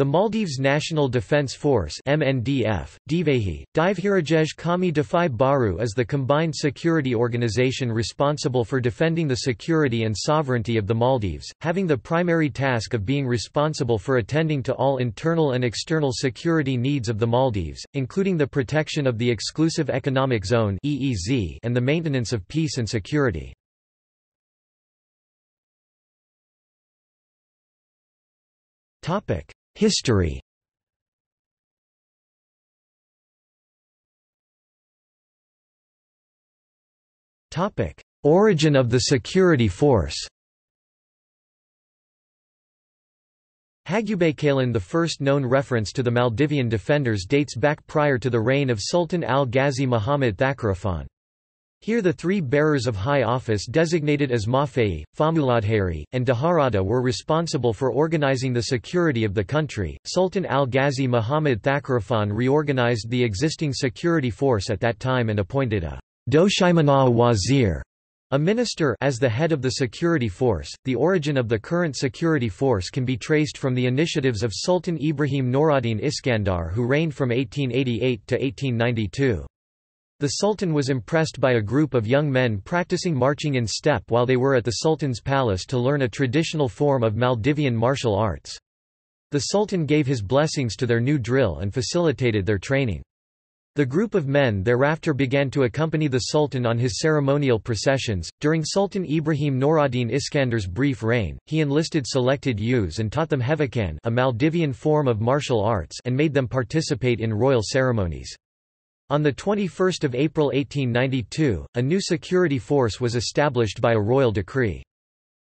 The Maldives National Defence Force MNDF, Divehi, Divhirajej Kami Defai Baru is the combined security organization responsible for defending the security and sovereignty of the Maldives, having the primary task of being responsible for attending to all internal and external security needs of the Maldives, including the protection of the Exclusive Economic Zone and the maintenance of peace and security. Topic History. Origin of the security force. Hagubeykalan the first known reference to the Maldivian defenders dates back prior to the reign of Sultan al-Ghazi Muhammad Thakurufaanu. Here the three bearers of high office designated as Mafei, Famuladhari, and Daharada were responsible for organizing the security of the country. Sultan al-Ghazi Muhammad Thakurufaanu reorganized the existing security force at that time and appointed a Doshaimana Wazir, a minister as the head of the security force. The origin of the current security force can be traced from the initiatives of Sultan Ibrahim Nooraddeen Iskandar who reigned from 1888 to 1892. The Sultan was impressed by a group of young men practicing marching in step while they were at the Sultan's palace to learn a traditional form of Maldivian martial arts. The Sultan gave his blessings to their new drill and facilitated their training. The group of men thereafter began to accompany the Sultan on his ceremonial processions. During Sultan Ibrahim Nooraddeen Iskandar's brief reign, he enlisted selected youths and taught them Hevikan, a Maldivian form of martial arts, and made them participate in royal ceremonies. On 21 April 1892, a new security force was established by a royal decree.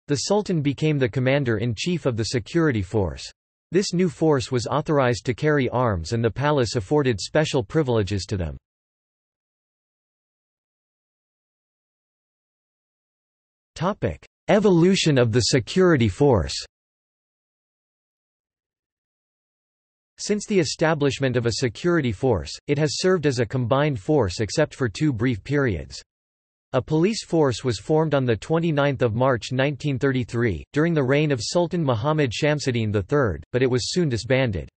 The Sultan became the commander-in-chief of the security force. This new force was authorized to carry arms and the palace afforded special privileges to them. Evolution of the security force Since the establishment of a security force, it has served as a combined force except for two brief periods. A police force was formed on 29 March 1933, during the reign of Sultan Muhammad Shamsuddin III, but it was soon disbanded.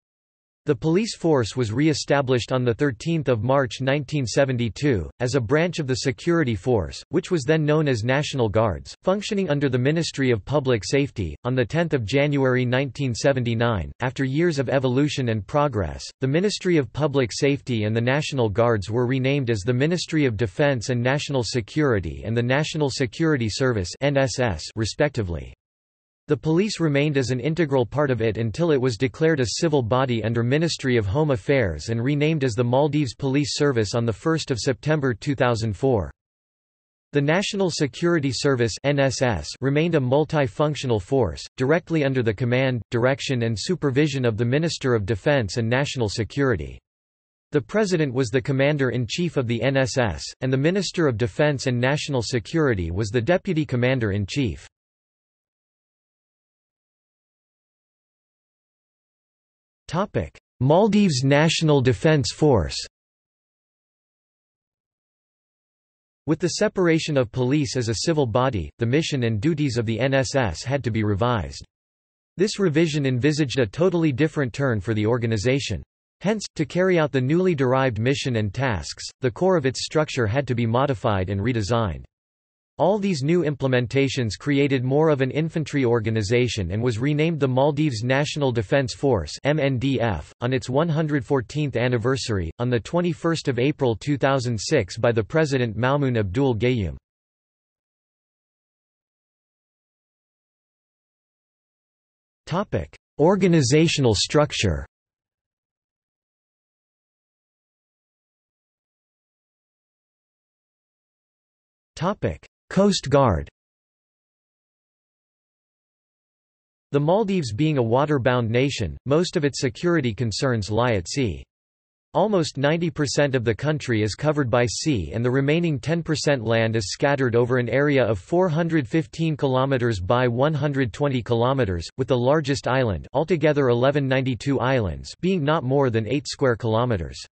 The police force was re-established on 13 March 1972, as a branch of the security force, which was then known as National Guards, functioning under the Ministry of Public Safety. On 10 January 1979, after years of evolution and progress, the Ministry of Public Safety and the National Guards were renamed as the Ministry of Defense and National Security and the National Security Service respectively. The police remained as an integral part of it until it was declared a civil body under Ministry of Home Affairs and renamed as the Maldives Police Service on 1 September 2004. The National Security Service NSS remained a multi-functional force, directly under the command, direction and supervision of the Minister of Defense and National Security. The President was the Commander-in-Chief of the NSS, and the Minister of Defense and National Security was the Deputy Commander-in-Chief. Maldives National Defence Force With the separation of police as a civil body, the mission and duties of the NSS had to be revised. This revision envisaged a totally different turn for the organization. Hence, to carry out the newly derived mission and tasks, the core of its structure had to be modified and redesigned. All these new implementations created more of an infantry organization and was renamed the Maldives National Defence Force (MNDF) on its 114th anniversary on the 21st of April 2006 by the President Maumoon Abdul Gayoom. Topic: Organizational structure. Topic: Coast Guard The Maldives being a water-bound nation, most of its security concerns lie at sea. Almost 90% of the country is covered by sea and the remaining 10% land is scattered over an area of 415 km by 120 km, with the largest island altogether 1192 islands being not more than 8 square kilometers.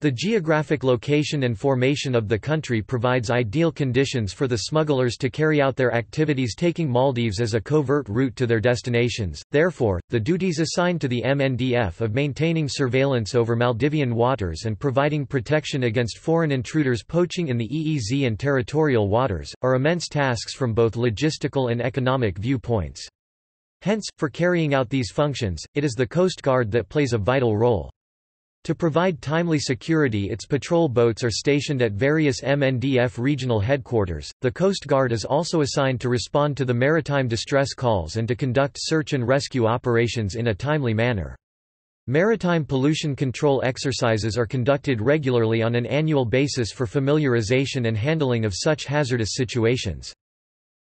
The geographic location and formation of the country provides ideal conditions for the smugglers to carry out their activities taking Maldives as a covert route to their destinations, therefore, the duties assigned to the MNDF of maintaining surveillance over Maldivian waters and providing protection against foreign intruders poaching in the EEZ and territorial waters, are immense tasks from both logistical and economic viewpoints. Hence, for carrying out these functions, it is the Coast Guard that plays a vital role. To provide timely security its patrol boats are stationed at various MNDF regional headquarters. The Coast Guard is also assigned to respond to the maritime distress calls and to conduct search and rescue operations in a timely manner. Maritime pollution control exercises are conducted regularly on an annual basis for familiarization and handling of such hazardous situations.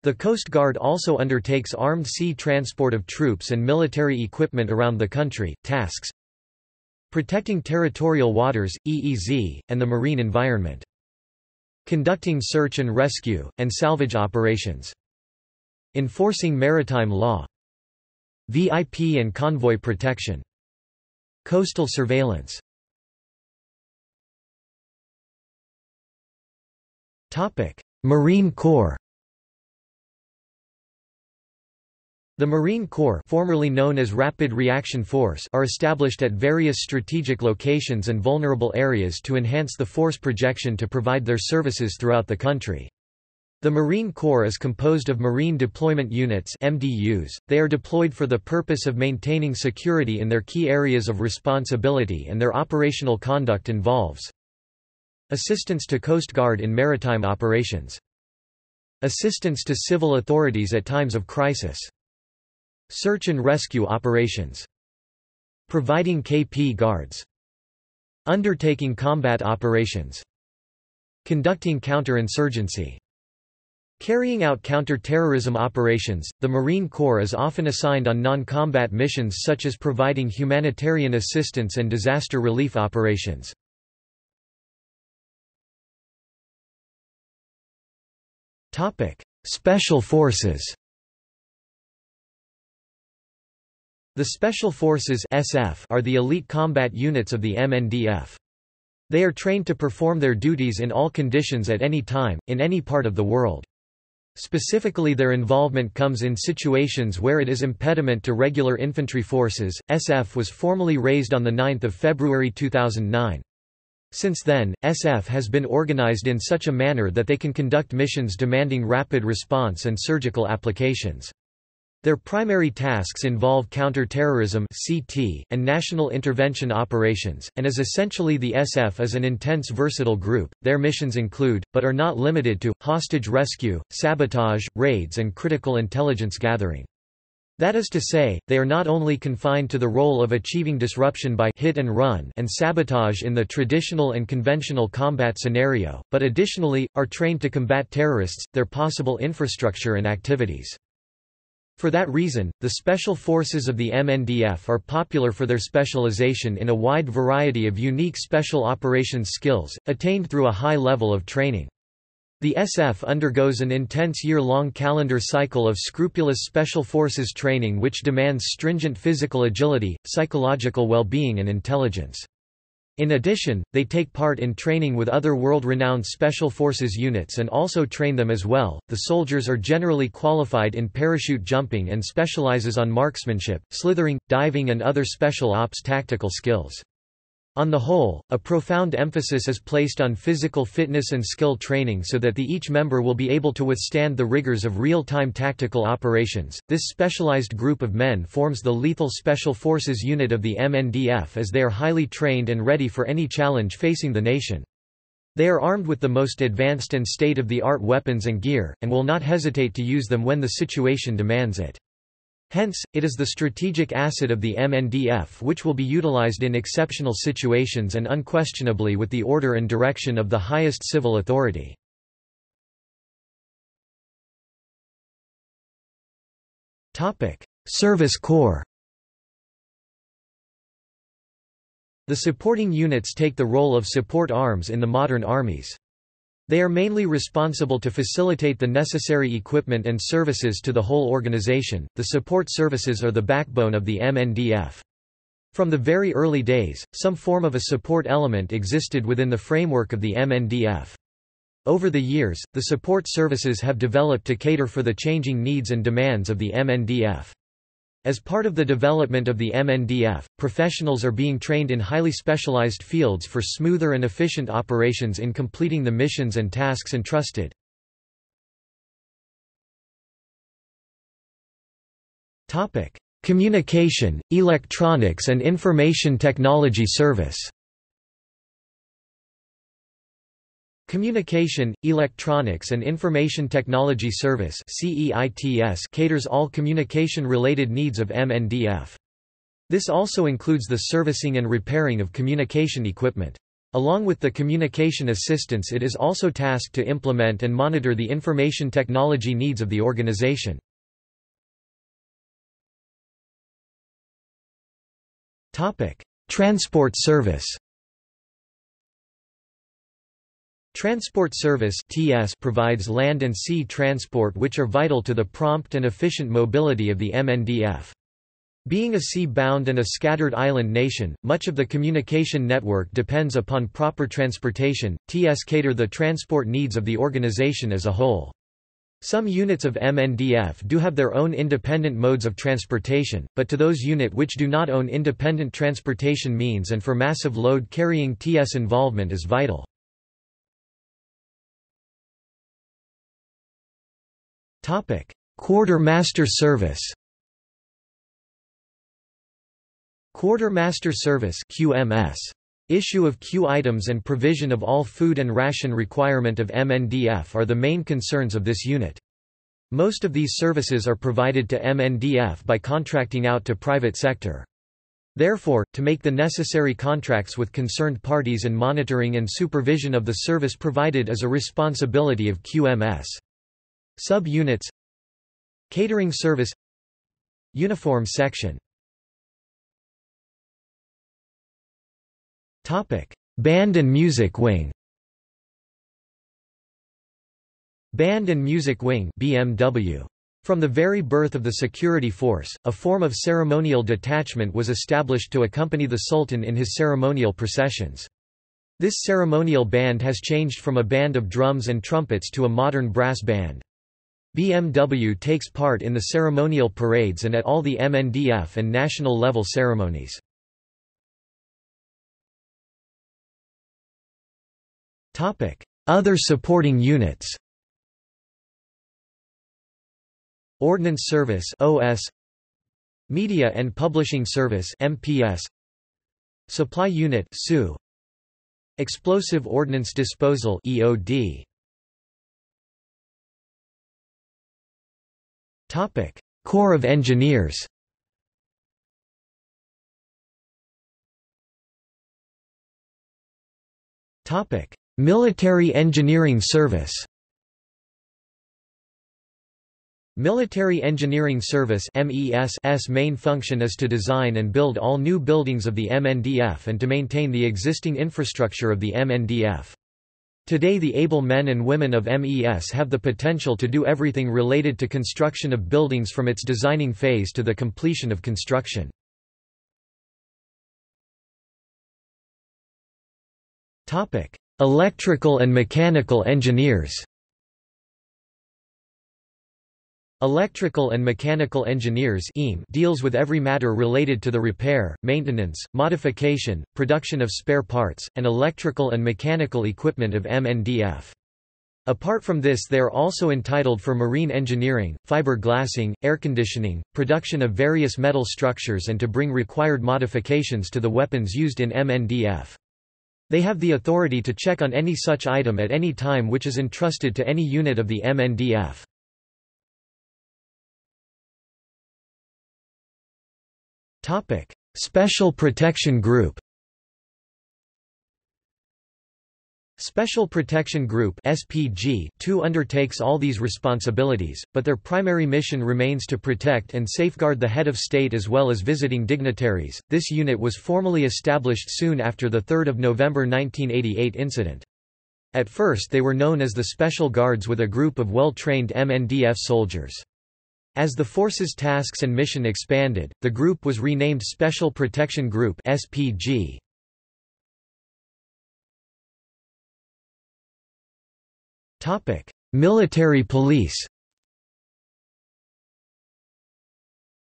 The Coast Guard also undertakes armed sea transport of troops and military equipment around the country, tasks, Protecting territorial waters, EEZ, and the marine environment. Conducting search and rescue, and salvage operations. Enforcing maritime law. VIP and convoy protection. Coastal surveillance. Marine Corps The Marine Corps formerly known as Rapid Reaction Force are established at various strategic locations and vulnerable areas to enhance the force projection to provide their services throughout the country. The Marine Corps is composed of Marine Deployment Units MDUs. They are deployed for the purpose of maintaining security in their key areas of responsibility and their operational conduct involves Assistance to Coast Guard in maritime operations Assistance to civil authorities at times of crisis Search and rescue operations. Providing KP guards. Undertaking combat operations. Conducting counterinsurgency. Carrying out counter-terrorism operations, the Marine Corps is often assigned on non-combat missions such as providing humanitarian assistance and disaster relief operations. Special Forces The Special Forces SF are the elite combat units of the MNDF. They are trained to perform their duties in all conditions at any time, in any part of the world. Specifically their involvement comes in situations where it is impediment to regular infantry forces. SF was formally raised on 9 February 2009. Since then, SF has been organized in such a manner that they can conduct missions demanding rapid response and surgical applications. Their primary tasks involve counter-terrorism and national intervention operations, and as essentially the SF is an intense versatile group, their missions include, but are not limited to, hostage rescue, sabotage, raids and critical intelligence gathering. That is to say, they are not only confined to the role of achieving disruption by hit and run and sabotage in the traditional and conventional combat scenario, but additionally, are trained to combat terrorists, their possible infrastructure and activities. For that reason, the special forces of the MNDF are popular for their specialization in a wide variety of unique special operations skills, attained through a high level of training. The SF undergoes an intense year-long calendar cycle of scrupulous special forces training which demands stringent physical agility, psychological well-being and intelligence. In addition, they take part in training with other world-renowned Special Forces units and also train them as well. The soldiers are generally qualified in parachute jumping and specializes on marksmanship, slithering, diving and other special ops tactical skills. On the whole, a profound emphasis is placed on physical fitness and skill training so that the each member will be able to withstand the rigors of real-time tactical operations. This specialized group of men forms the Lethal Special Forces unit of the MNDF as they are highly trained and ready for any challenge facing the nation. They are armed with the most advanced and state-of-the-art weapons and gear, and will not hesitate to use them when the situation demands it. Hence, it is the strategic asset of the MNDF which will be utilized in exceptional situations and unquestionably with the order and direction of the highest civil authority. Service Corps The supporting units take the role of support arms in the modern armies. They are mainly responsible to facilitate the necessary equipment and services to the whole organization. The support services are the backbone of the MNDF. From the very early days, some form of a support element existed within the framework of the MNDF. Over the years, the support services have developed to cater for the changing needs and demands of the MNDF. As part of the development of the MNDF, professionals are being trained in highly specialized fields for smoother and efficient operations in completing the missions and tasks entrusted. Communication, Electronics and Information Technology Service Communication, Electronics and Information Technology Service caters all communication-related needs of MNDF. This also includes the servicing and repairing of communication equipment. Along with the communication assistance it is also tasked to implement and monitor the information technology needs of the organization. Transport service. Transport Service (TS) provides land and sea transport which are vital to the prompt and efficient mobility of the MNDF. Being a sea-bound and a scattered island nation, much of the communication network depends upon proper transportation. TS cater the transport needs of the organization as a whole. Some units of MNDF do have their own independent modes of transportation, but to those unit which do not own independent transportation means and for massive load carrying TS involvement is vital. Quartermaster service Quartermaster Service QMS Issue of Q items and provision of all food and ration requirement of MNDF are the main concerns of this unit. Most of these services are provided to MNDF by contracting out to private sector. Therefore, to make the necessary contracts with concerned parties and monitoring and supervision of the service provided is a responsibility of QMS. Sub-units Catering service Uniform section Topic: Band and Music Wing. Band and Music Wing (BMW). From the very birth of the security force, a form of ceremonial detachment was established to accompany the Sultan in his ceremonial processions. This ceremonial band has changed from a band of drums and trumpets to a modern brass band. BMW takes part in the ceremonial parades and at all the MNDF and national level ceremonies. Other supporting units Ordnance Service OS Media and Publishing Service MPS Supply Unit SU Explosive Ordnance Disposal EOD Topic Corps of Engineers Topic Military Engineering Service Military Engineering Service MES's main function is to design and build all new buildings of the MNDF and to maintain the existing infrastructure of the MNDF. Today the able men and women of MES have the potential to do everything related to construction of buildings from its designing phase to the completion of construction. Electrical and mechanical engineers Electrical and Mechanical Engineers ehm. deals with every matter related to the repair, maintenance, modification, production of spare parts, and electrical and mechanical equipment of MNDF. Apart from this they are also entitled for marine engineering, fiber glassing, air conditioning, production of various metal structures and to bring required modifications to the weapons used in MNDF. They have the authority to check on any such item at any time which is entrusted to any unit of the MNDF. Special Protection Group Special Protection Group SPG 2 undertakes all these responsibilities, but their primary mission remains to protect and safeguard the head of state as well as visiting dignitaries. This unit was formally established soon after the 3 November 1988 incident. At first they were known as the Special Guards with a group of well-trained MNDF soldiers. As the force's tasks and mission expanded, the group was renamed Special Protection Group (SPG). Topic: Military police.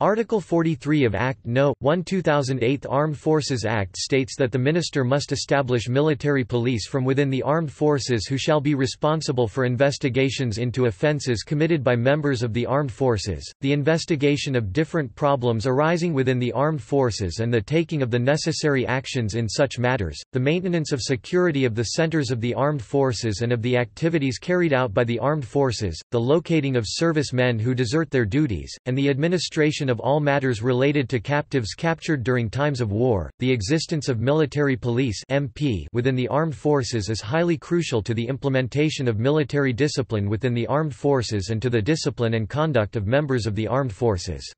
Article 43 of Act No. 1 2008 Armed Forces Act states that the Minister must establish military police from within the armed forces who shall be responsible for investigations into offences committed by members of the armed forces, the investigation of different problems arising within the armed forces and the taking of the necessary actions in such matters, the maintenance of security of the centres of the armed forces and of the activities carried out by the armed forces, the locating of service men who desert their duties, and the administration of all matters related to captives captured during times of war. The existence of military police (MP) within the armed forces is highly crucial to the implementation of military discipline within the armed forces and to the discipline and conduct of members of the armed forces.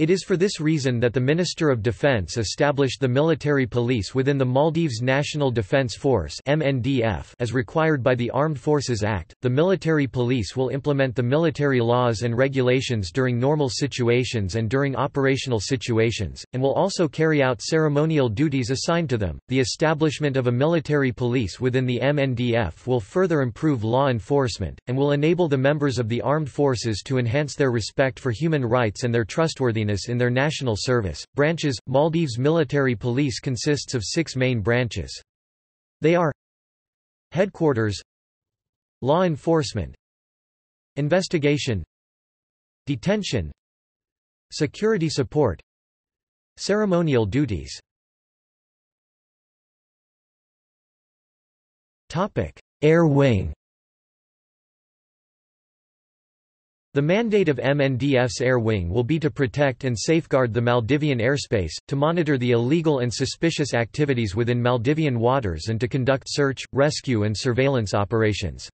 It is for this reason that the Minister of Defense established the military police within the Maldives National Defense Force (MNDF) as required by the Armed Forces Act. The military police will implement the military laws and regulations during normal situations and during operational situations and will also carry out ceremonial duties assigned to them. The establishment of a military police within the MNDF will further improve law enforcement and will enable the members of the armed forces to enhance their respect for human rights and their trustworthiness in their national service. Branches Maldives military police consists of six main branches. They are Headquarters Law enforcement Investigation Detention Security support Ceremonial duties Air Wing The mandate of MNDF's Air Wing will be to protect and safeguard the Maldivian airspace, to monitor the illegal and suspicious activities within Maldivian waters and to conduct search, rescue and surveillance operations.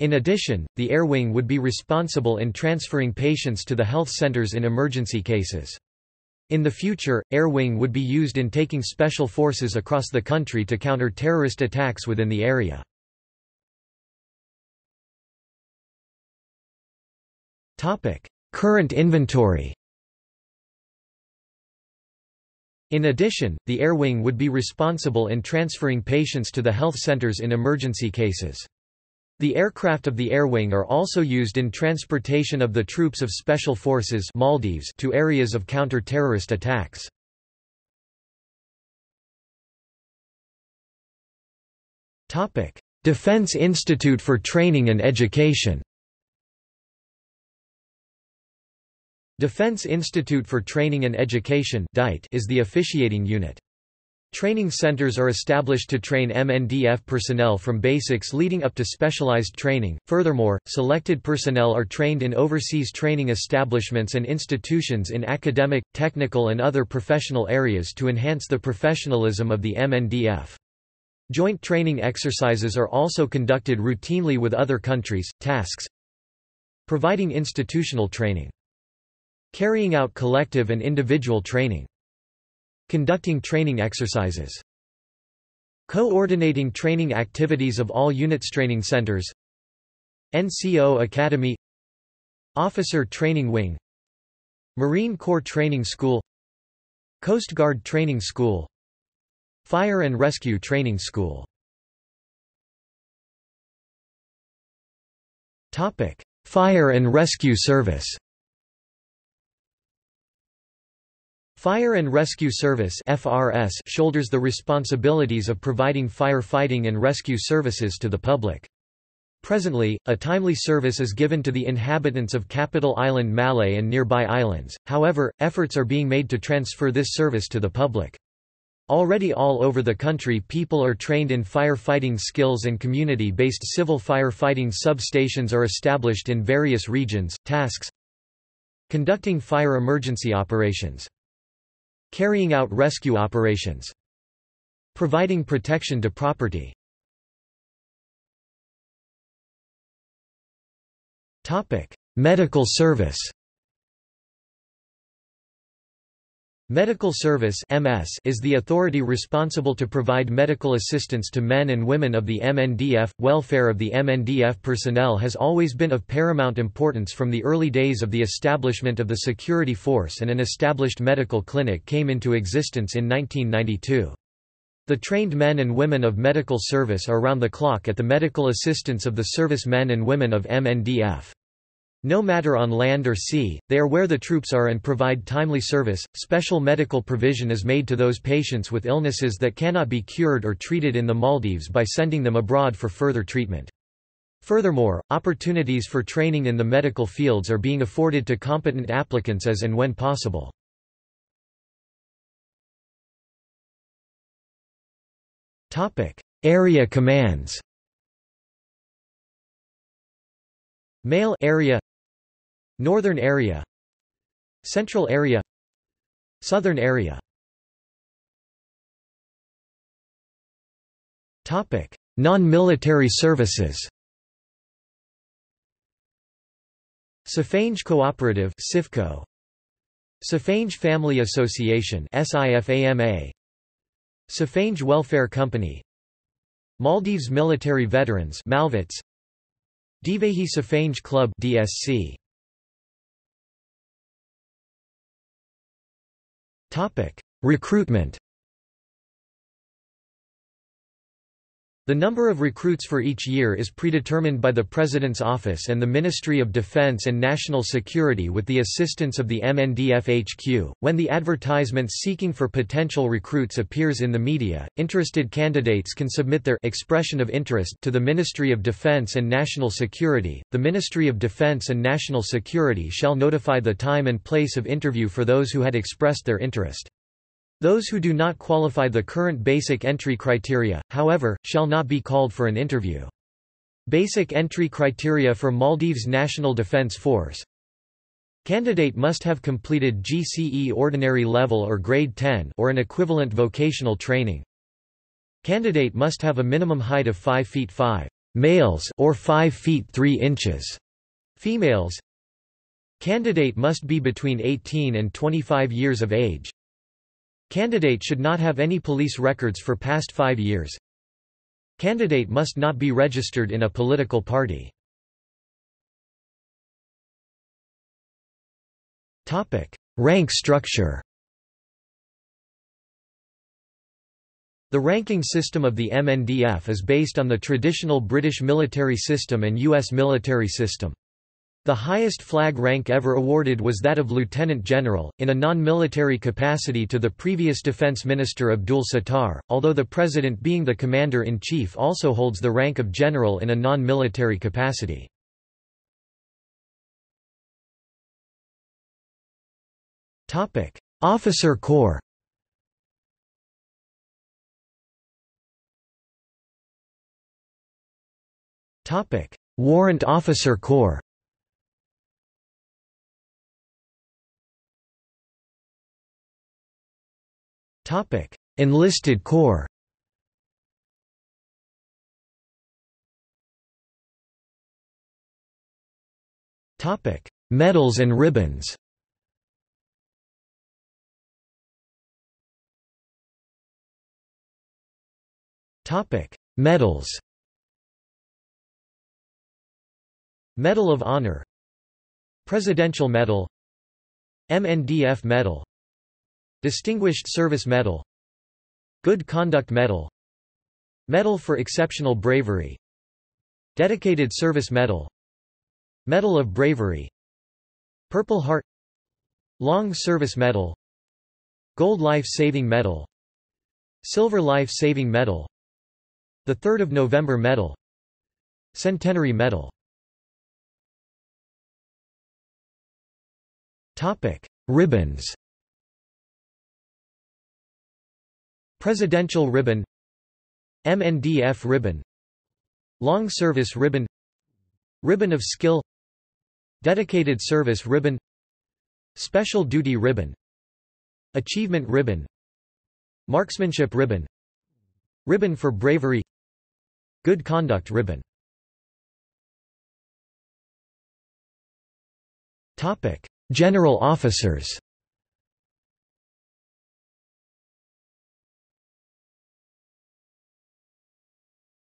In addition, the Air Wing would be responsible in transferring patients to the health centers in emergency cases. In the future, Air Wing would be used in taking special forces across the country to counter terrorist attacks within the area. Current inventory. In addition, the Air Wing would be responsible in transferring patients to the health centers in emergency cases. The aircraft of the Air Wing are also used in transportation of the troops of Special Forces Maldives to areas of counter-terrorist attacks. Defense Institute for Training and Education Defense Institute for Training and Education is the officiating unit. Training centers are established to train MNDF personnel from basics leading up to specialized training. Furthermore, selected personnel are trained in overseas training establishments and institutions in academic, technical, and other professional areas to enhance the professionalism of the MNDF. Joint training exercises are also conducted routinely with other countries. Tasks Providing institutional training Carrying out collective and individual training. Conducting training exercises. Coordinating training activities of all units training centers. NCO Academy Officer Training Wing Marine Corps Training School Coast Guard Training School Fire and Rescue Training School Fire and Rescue Service Fire and Rescue Service FRS shoulders the responsibilities of providing fire-fighting and rescue services to the public. Presently, a timely service is given to the inhabitants of capital island Malé and nearby islands, however, efforts are being made to transfer this service to the public. Already all over the country people are trained in fire-fighting skills and community-based civil fire-fighting substations are established in various regions. Tasks Conducting fire emergency operations Carrying out rescue operations. Providing protection to property. Medical service Medical Service (MS) is the authority responsible to provide medical assistance to men and women of the MNDF. Welfare of the MNDF personnel has always been of paramount importance from the early days of the establishment of the security force and an established medical clinic came into existence in 1992. The trained men and women of medical service are round the clock at the medical assistance of the service men and women of MNDF. No matter on land or sea, they are where the troops are and provide timely service. Special medical provision is made to those patients with illnesses that cannot be cured or treated in the Maldives by sending them abroad for further treatment. Furthermore, opportunities for training in the medical fields are being afforded to competent applicants as and when possible. Area commands Male area Northern area Central area Southern area. Non-military services. Sifainge Cooperative SIFCO. Sifainge Family Association SIFAMA Sifainge Welfare Company. Maldives Military Veterans Malvets Divehi Sifainge Club DSC Recruitment The number of recruits for each year is predetermined by the President's Office and the Ministry of Defense and National Security with the assistance of the MNDF HQ. When the advertisement seeking for potential recruits appears in the media, interested candidates can submit their expression of interest to the Ministry of Defense and National Security. The Ministry of Defense and National Security shall notify the time and place of interview for those who had expressed their interest. Those who do not qualify the current basic entry criteria, however, shall not be called for an interview. Basic entry criteria for Maldives National Defence Force Candidate must have completed GCE ordinary level or grade 10 or an equivalent vocational training. Candidate must have a minimum height of 5 feet 5 males or 5 feet 3 inches females. Candidate must be between 18 and 25 years of age. Candidate should not have any police records for past five years. Candidate must not be registered in a political party. Rank structure The ranking system of the MNDF is based on the traditional British military system and U.S. military system. The highest flag rank ever awarded was that of lieutenant general, in a non-military capacity to the previous defense minister Abdul Sattar, although the president being the commander-in-chief also holds the rank of general in a non-military capacity. Officer Corps Warrant Officer Corps Topic: Enlisted Corps. Topic: Medals and ribbons. Topic: Medals. Medal of Honor Presidential Medal MNDF Medal Distinguished Service Medal. Good Conduct Medal. Medal for Exceptional Bravery. Dedicated Service Medal. Medal of Bravery. Purple Heart. Long Service Medal. Gold Life Saving Medal. Silver Life Saving Medal. The 3rd of November Medal. Centenary Medal. Topic. Ribbons Presidential Ribbon MNDF Ribbon Long Service Ribbon Ribbon of Skill Dedicated Service Ribbon Special Duty Ribbon Achievement Ribbon Marksmanship Ribbon Ribbon for Bravery Good Conduct Ribbon. General officers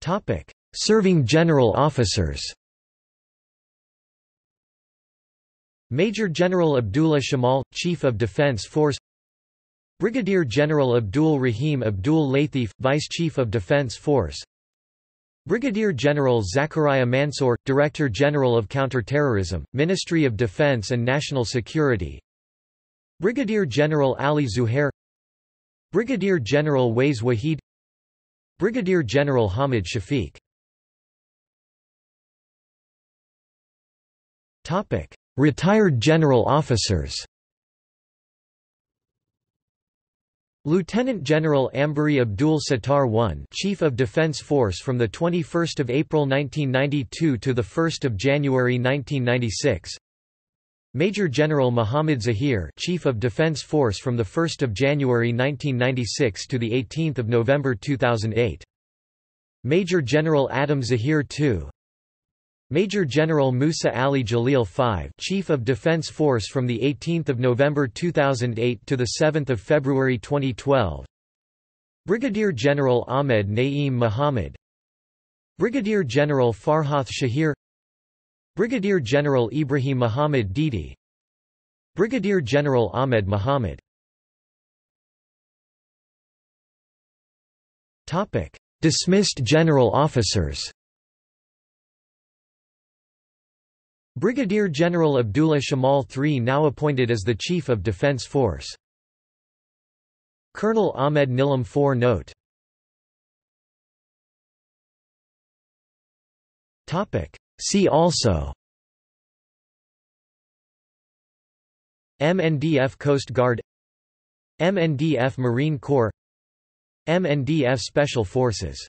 Topic: Serving general officers. Major General Abdullah Shamal, Chief of Defense Force. Brigadier General Abdul Rahim Abdul Latif, Vice Chief of Defense Force. Brigadier General Zachariah Mansour, Director General of Counterterrorism, Ministry of Defense and National Security. Brigadier General Ali Zuhair. Brigadier General Wais Wahid Brigadier General Hamid Shafiq. Topic: Retired general officers. Lieutenant General Ambari Abdul Sattar I Chief of Defense Force from the 21st of April 1992 to the 1st of January 1996 Major General Muhammad Zahir Chief of Defense Force from the 1st of January 1996 to the 18th of November 2008 Major General Adam Zahir II Major General Musa Ali Jalil V Chief of Defense Force from the 18th of November 2008 to the 7th of February 2012 Brigadier General Ahmed Naeem Muhammad Brigadier General Farhath Shahir Brigadier General Ibrahim Muhammad Didi. Brigadier General Ahmed Muhammad Dismissed general officers. Brigadier General Abdullah Shamal III now appointed as the Chief of Defense Force. Colonel Ahmed Nilam IV Note See also MNDF Coast Guard MNDF Marine Corps MNDF Special Forces